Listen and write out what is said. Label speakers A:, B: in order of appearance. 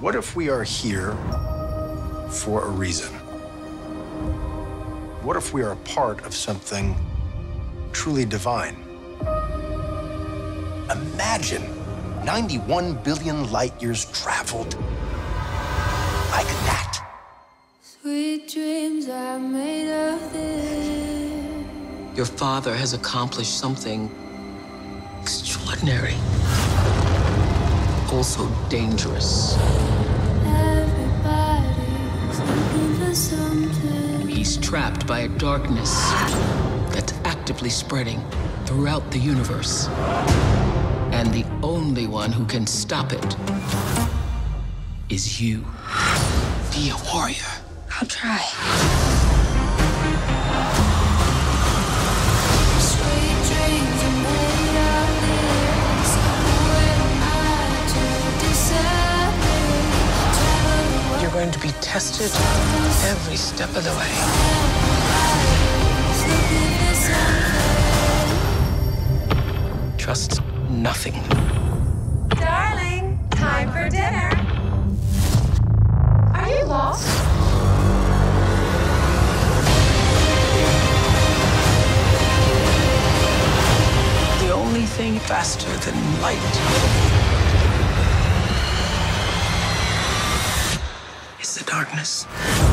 A: What if we are here for a reason? What if we are a part of something truly divine? Imagine 91 billion light years traveled like that.
B: Sweet dreams are made of this.
C: Your father has accomplished something extraordinary, also dangerous.
B: Everybody's looking for something.
C: He's trapped by a darkness that's actively spreading throughout the universe. And the only one who can stop it is you. Be a warrior.
B: I'll try.
C: Going to be tested every step of the way.
B: world, looking for something.
C: Trust nothing.
D: Darling, time for dinner. Are you lost?
C: The only thing faster than light the darkness.